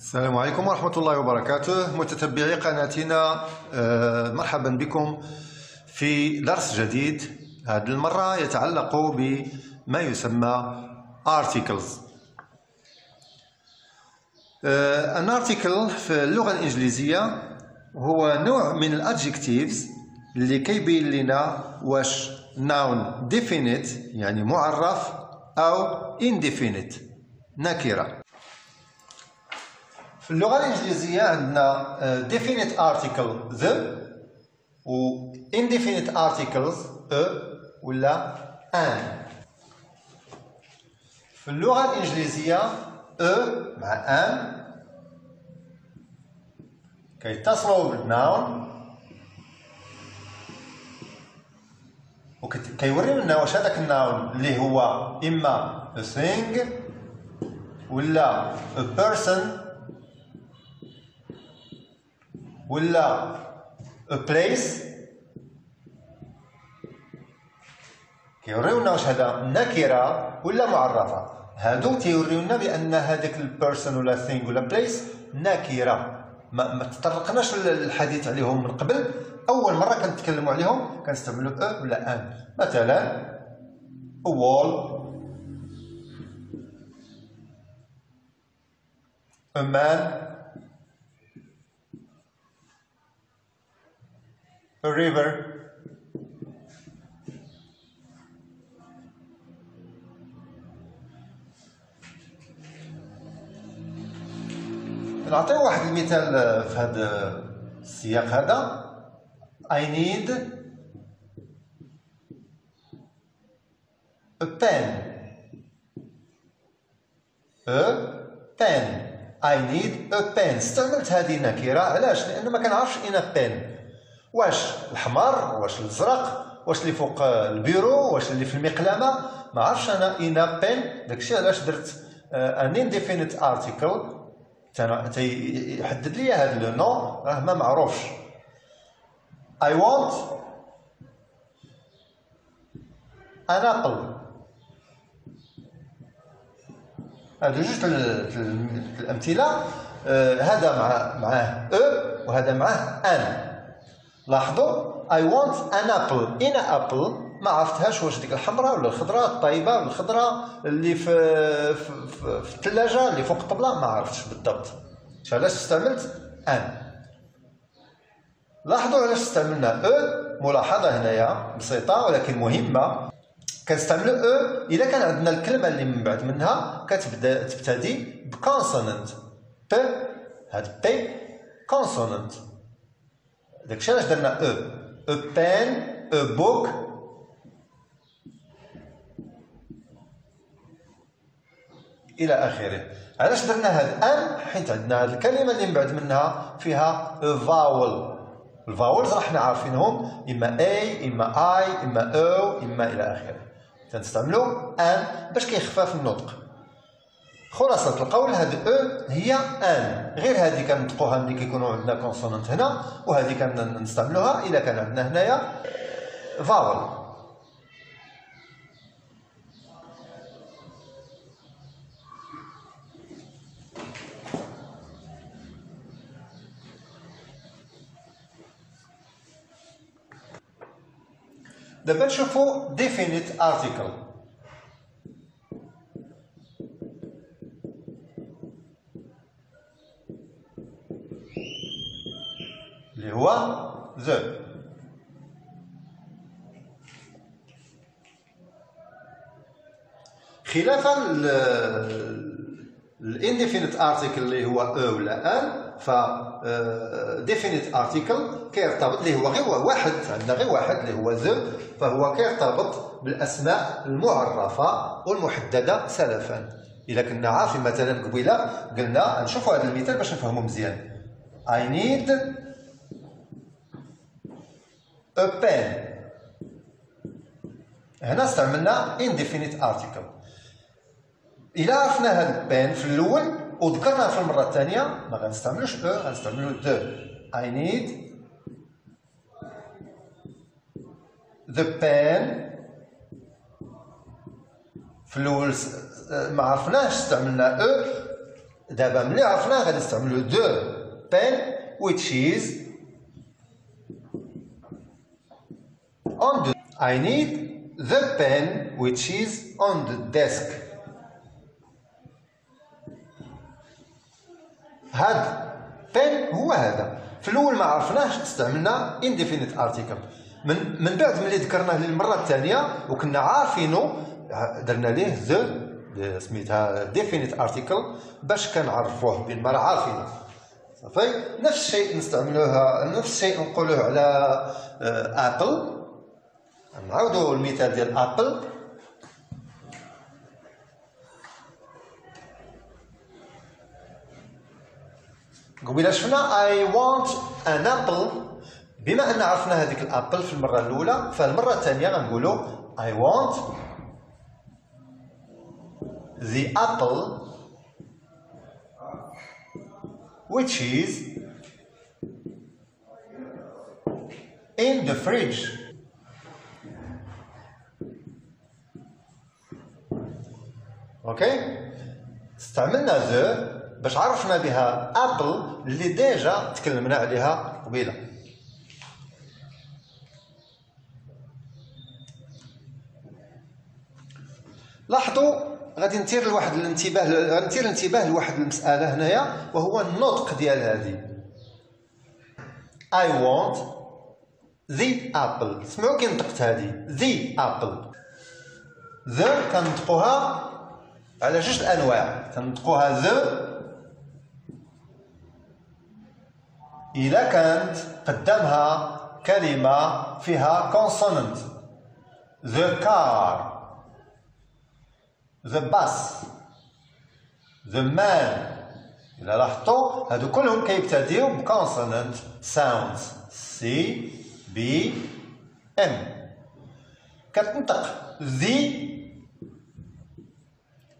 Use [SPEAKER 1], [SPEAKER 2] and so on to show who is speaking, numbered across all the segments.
[SPEAKER 1] السلام عليكم ورحمة الله وبركاته. متتبعي قناتنا آه، مرحبا بكم في درس جديد. هذه المرة يتعلق بما يسمى articles. آه، an article في اللغة الإنجليزية هو نوع من الادجكتيفز اللي كيبين لنا واش noun definite يعني معرف أو indefinite نكرة. في اللغة الإنجليزية عندنا definite article the و indefinite articles a ولا an. في اللغة الإنجليزية a مع an. كيتصلوا بالناون وكيوريو لنا واش هذاك ال noun اللي هو إما a thing ولا a person ولا a place? كيوريونا واش هذا؟ نكرة ولا معرفة؟ هادو تيوريونا بأن هذاك ال person ولا thing ولا place نكرة. ما, ما تطرقناش للحديث عليهم من قبل. أول مرة كنتكلموا عليهم كنستعملوا أ ولا أن. مثلا a wall. A man. A river. نعطي واحد المثال في هذا السياق هذا. I need a pen. A pen. I need a pen. استعملت هذه النكرة. علاش؟ لأن ما كنعرفش إن pen واش الحمر واش الازرق واش اللي فوق البيرو واش اللي في المقلمة؟ ما عرفش أنا إن بين داكشي علاش درت an indefinite article تيحدد لي هذا لو نو راه ما معروفش. I want an apple هادو جوج الامثله آه، هذا مع معاه a وهذا معاه an لاحظوا؟ I want an apple an apple ما عرفتهاش واش ديك الحمراء ولا الخضراء الطيبة الخضراء اللي في في, في, الثلاجة اللي فوق الطبلة ما عرفتش بالضبط. علاش استعملت an لاحظوا علاش استعملنا أو ملاحظة هنايا بسيطة ولكن مهمة. كنستعملوا a اذا كان عندنا الكلمة اللي من بعد منها كتبدا تبتدي ب consonant ب هاد ب consonant داكشي علاش درنا a a pen a book إلى اخره علاش درنا هاد an حيت عندنا هاد الكلمة اللي من بعد منها فيها vowel ال vowels راح عارفينهم اما a اما e اما o اما إلى اخره تنستعملوا an باش كيخفف النطق خلاصة القول هاد a هي an. غير هذه كنطقوها ملي كيكونوا عندنا consonant هنا وهذه كنستعملوها الا كان عندنا هنايا vowel دابا نشوفو definite article. خلافا ال indefinite article اللي هو a ولا an ف definite article كيرتبط اللي هو غير واحد عندنا غير واحد اللي هو the فهو كيرتبط بالأسماء المعرفة والمحددة سلفا. الا كنا عارفين مثلا قبيلة قلنا نشوفوا هذا المثال باش نفهموا مزيان. I need a pen. هنا استعملنا indefinite article. إلا عرفنا هاد pen في الأول وذكرنا في المرة الثانية ما غنستعملوش أو غنستعملو the I need the pen. في الأول ما عرفناش استعملنا أو. دابا ملي عرفنا غادي نستعملو دو. pen which is on the I need the pen which is on the desk. هاد pen هو هذا؟ في الأول ما عرفناش استعملنا indefinite article. من من بعد ملي ذكرناه للمرة الثانية وكنا عارفينه درنا ليه ذا سميتها definite article باش كنعرفوه بين ما عارفينه. صافي؟ نفس الشيء نستعملوها نفس الشيء نقولوه على apple نعاودوا المثال ديال apple قبيله شفنا I want an apple بما أن عرفنا هذيك ال apple في المرة الأولى فالمرة الثانية غنقولوا I want the apple which is in the fridge. okay استعملنا the باش عرفنا بها apple اللي déjà تكلمنا عليها قبيلة. لاحظوا غادي نثير لواحد الانتباه غادي نثير الانتباه لواحد المسألة هنايا وهو النطق ديال هذه. I want the apple. سمعوا كي نطقت هذه. The apple. The كنطقوها على جوج الانواع كنطقوها the إذا كانت قدامها كلمة فيها consonant. The car. The bus. The man. إذا لاحظتوا هادو كلهم كيبتديو بكونسونانت sounds. C B M. كتنطق ذي.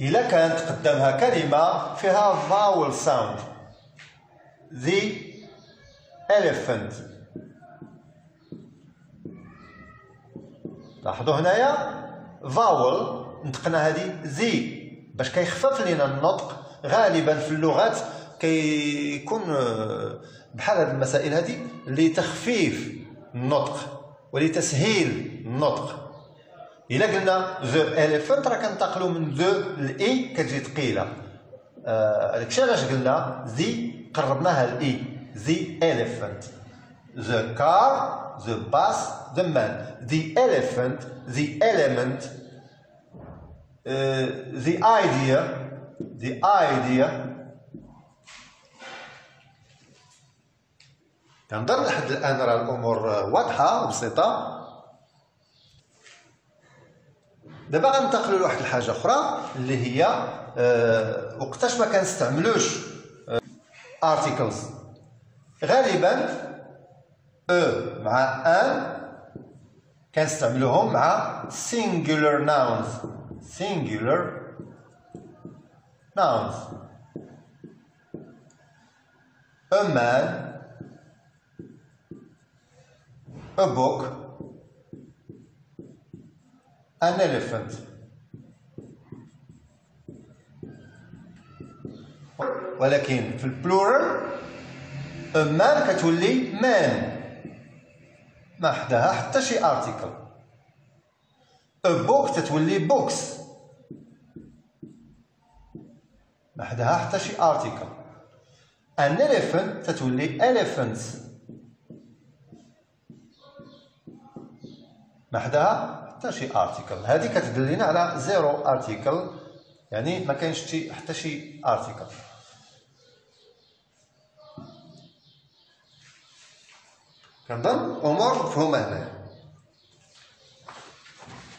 [SPEAKER 1] إلا كانت قدامها كلمة فيها vowel sound. the elephant. لاحظوا هنايا vowel. نطقنا هذه زي باش كيخفف لنا النطق غالبا في اللغات كيكون آه، بحال هذه المسائل هذه لتخفيف النطق ولتسهيل النطق. إلا قلنا the elephant راه كنتقلوا من the e كتجي ثقيلة. هذاك الشيء علاش قلنا the قربناها الاي the elephant the car the bus the man the elephant the element Uh, the idea, the idea. كنظن لحد الآن راه الأمور واضحة وبسيطة. دابا غننتقلوا لواحد الحاجة أخرى اللي هي أه وقتاش ما كنستعملوش ارتكلز أه غالبا أو مع ان كنستعملوهم مع singular nouns singular nouns. A man, a book, an elephant. ولكن في ال plural man كتولي man ما حداها حتى شي article book تتولي books ما حداها حتى شي article an elephant تتولي elephants ما حداها حتى شي article هذه كتدلنا على zero article يعني ما كاينش حتى شي article كنظن امور مفهومه هنا.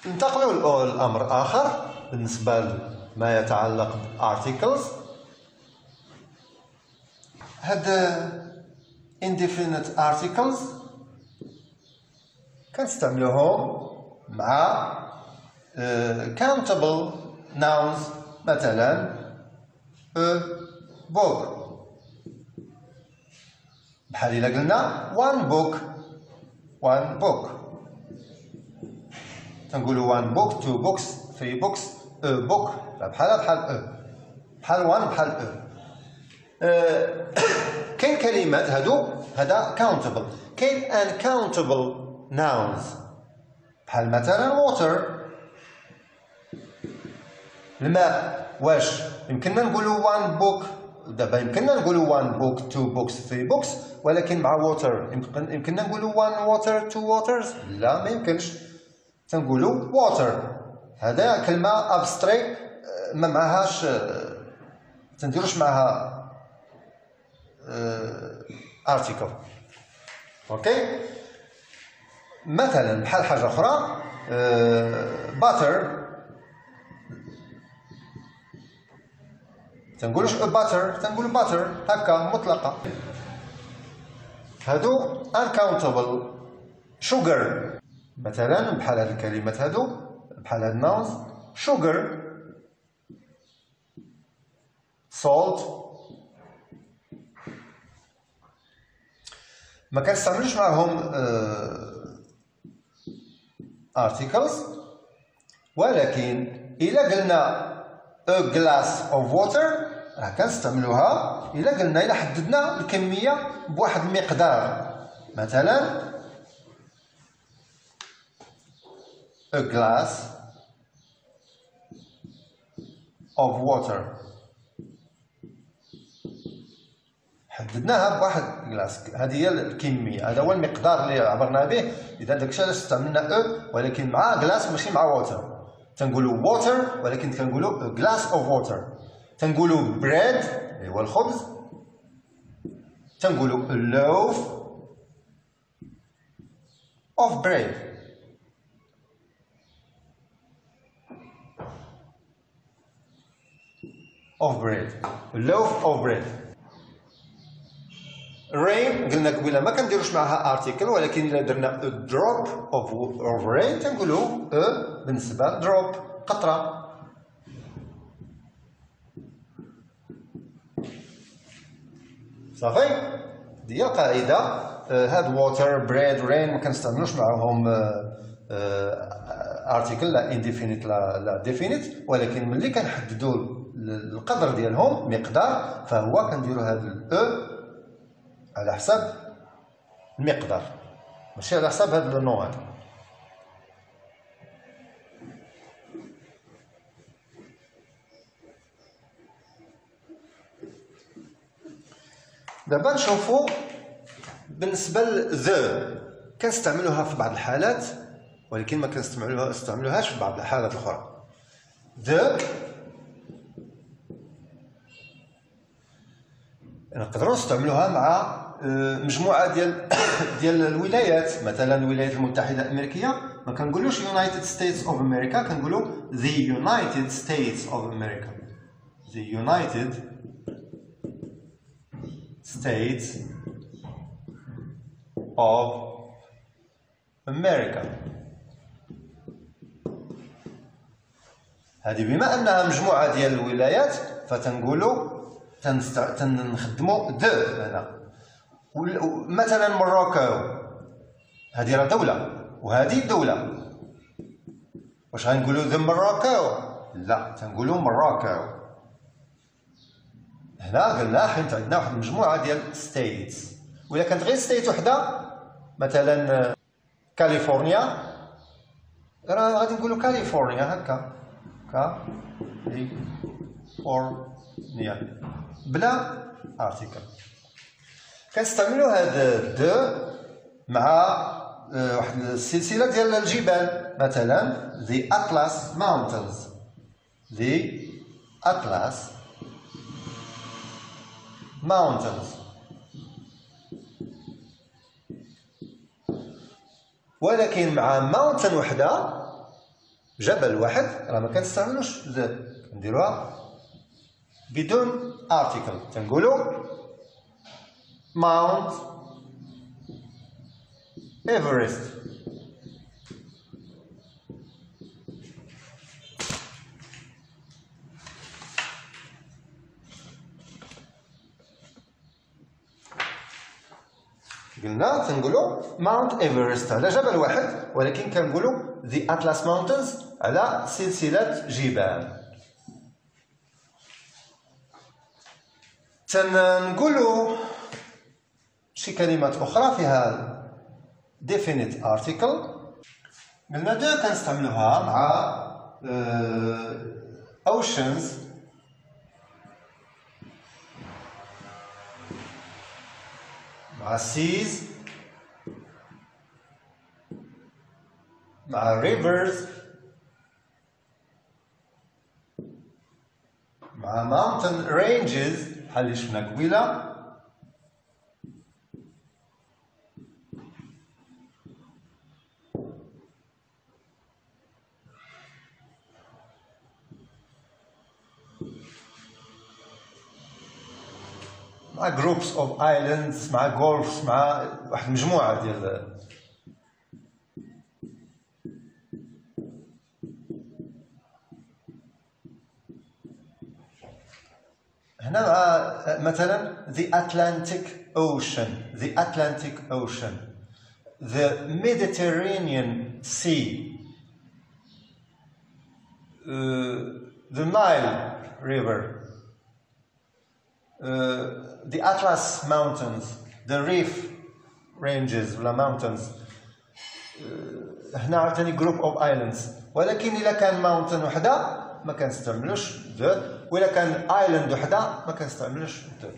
[SPEAKER 1] ننتقلوا للامر آخر بالنسبة لما يتعلق ب articles هاد indefinite articles كنستعملوهم مع countable nouns مثلا a book بحال إلا قلنا one book. One book. تنقولوا one book two books three books a book بحال بحال أو بحال وان بحال أو آه، كاين كلمات هادو هذا كاونتبل كاين uncountable nouns. بحال مثلا water. الماء واش؟ يمكننا نقولوا one book. دابا يمكننا نقولوا one book two books three books ولكن مع water. يمكننا نقولوا one water two waters لا ما يمكنش. تنقولوا water. هذا كلمة abstract ما معهاش تنديروش معها article okay مثلا بحال حاجة أخرى a butter تنقولوش a butter تنقولو butter هكا مطلقة. هادو uncountable sugar. مثلا بحال هاد الكلمات هادو بحال هاد nouns sugar. salt. ما كنستعملوش معاهم articles ولكن إلا قلنا a glass of water. راه كنستعملوها إلا قلنا إلا حددنا الكمية بواحد المقدار مثلا a glass of water. حددناها بواحد glass هذه هي الكمية. هذا هو المقدار اللي عبرنا به. إذا داك الشيء علاش استعملنا a ولكن مع glass ماشي مع water تنقولوا water ولكن كنقولوا glass of water تنقولوا bread اللي هو الخبز. تنقولوا loaf of bread of bread. Loaf of bread. Rain قلنا قبيلة ما كنديروش معها article ولكن الا درنا drop of of rain تنقولوا a بالنسبة drop قطرة. صافي؟ دي القاعده هاد water bread rain ما كنستعملوش معاهم article لا indefinite لا لا definite ولكن ملي كنحددوا القدر ديالهم مقدار فهو كنديروا هاد ال a على حساب المقدار ماشي على حساب هذا النوع هذا دابا نشوفوا بالنسبة لذا كنستعملوها في بعض الحالات ولكن ما كنستعملوها استعملوهاش في بعض الحالات الأخرى. ذا نقدروا نستعملوها مع آه، مجموعة ديال ديال الولايات. مثلا الولايات المتحدة الأمريكية ما كنقولوش United States of America كنقولوا the United States of America the United States of America هذه بما أنها مجموعة ديال الولايات فتنقولوا تنخدموا the هنا. مثلا Morocco. هذه راه دولة وهذه دولة. واش غنقولوا the Morocco؟ لا تنقولوا Morocco. هنا قلنا حيت عندنا واحد المجموعة ديال states وإلا كانت غير state وحدة مثلا كاليفورنيا. راه غادي نقولوا كاليفورنيا هكا. كاليفورنيا. بلا ارتيكل كنستعملوا هذا د مع آه، واحد السلسلة ديال الجبال. مثلا the Atlas Mountains. The Atlas Mountains ولكن مع ماونتن وحده جبل واحد راه ما كنستعملوش. نديروها. بدون ارتيكل تنقولوا Mount Everest. قلنا تنقولوا Mount Everest على جبل واحد ولكن كنقولوا the Atlas Mountains على سلسلة جبال. تنقولوا شي كلمات أخرى فيها definite article. قلنا the كنستعملوها مع oceans مع seas مع rivers مع mountain ranges بحال اللي شفنا قبيله مع groups of islands مع gulfs مع واحد المجموعه ديال هنا مع مثلا the Atlantic Ocean the Atlantic Ocean the Mediterranean Sea uh, the Nile River uh, the Atlas Mountains, the Rif Ranges ولا mountains هنا عاوتاني group of islands ولكن إلا كان mountain وحده ما كنستعملوش the وإلا كان island وحده ما كنستعملوش the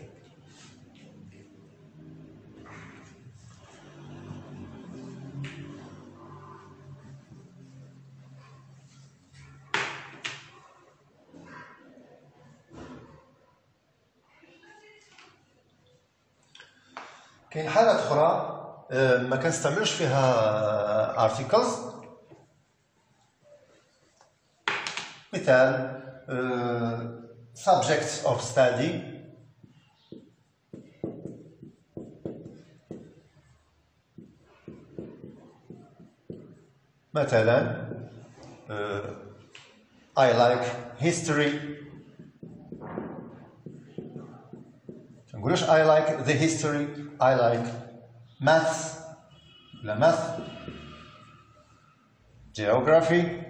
[SPEAKER 1] كاين حالات أخرى آه، ما كنستعملوش فيها articles. مثال آه، subjects of study. مثلا آه، I like history. I like the history, I like maths, the math, geography,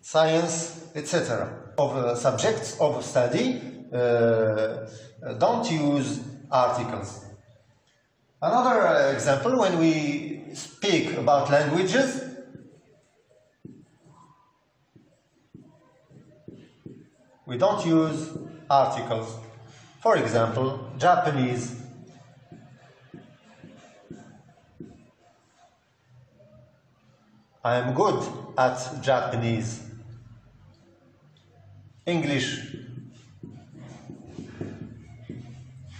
[SPEAKER 1] science, etc. Of uh, subjects of study, uh, don't use articles. Another uh, example, when we speak about languages, we don't use articles. For example, Japanese. I am good at Japanese. English.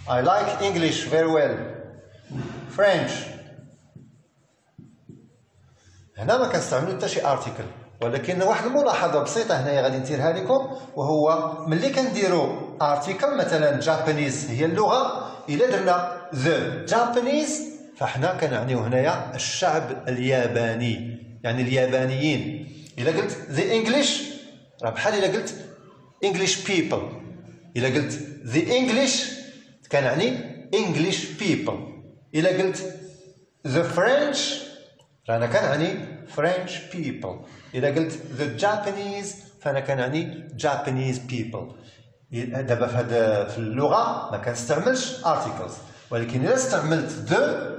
[SPEAKER 1] I like English very well. French. هنا ما كنستعملو حتى شي ارتيكل ولكن واحد الملاحظه بسيطة هنايا غادي نديرها لكم وهو ملي كنديروا article مثلا Japanese هي اللغة إلا درنا the Japanese فاحنا كنعنيو هنايا الشعب الياباني يعني اليابانيين. إلا قلت the English راه بحال إلا قلت English people إلا قلت the English كنعني English people إلا قلت the French رانا كنعني French people. إذا قلت the Japanese فأنا كنعني Japanese people. دابا في هذا في اللغة ما كنستعملش articles. ولكن إذا استعملت the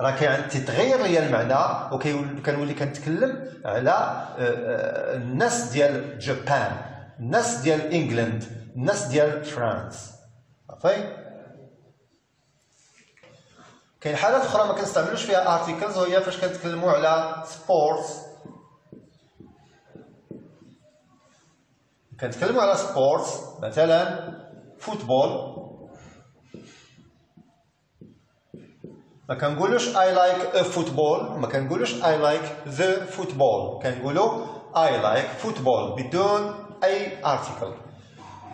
[SPEAKER 1] راه كان تتغير لي المعنى وكنولي كنتكلم على آه، آه، الناس ديال جابان الناس ديال England الناس ديال فرانس صافي كاين حالات أخرى ما كنستعملوش فيها articles وهي فاش كنتكلموا على sports كنتكلموا على sports مثلا football ما كنقولوش I like football ما كنقولوش I like the football كنقولوا I like football بدون اي article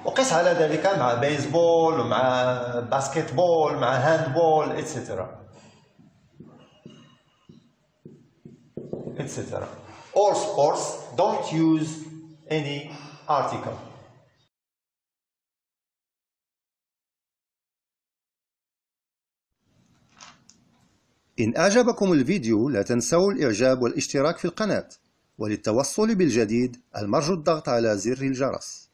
[SPEAKER 1] وقس على ذلك مع بيسبول ومع باسكتبول مع هاندبول اتسيتيرا etc. All sports don't use any article.
[SPEAKER 2] إن أعجبكم الفيديو لا تنسوا الإعجاب والاشتراك في القناة
[SPEAKER 1] وللتوصل بالجديد المرجو الضغط على زر الجرس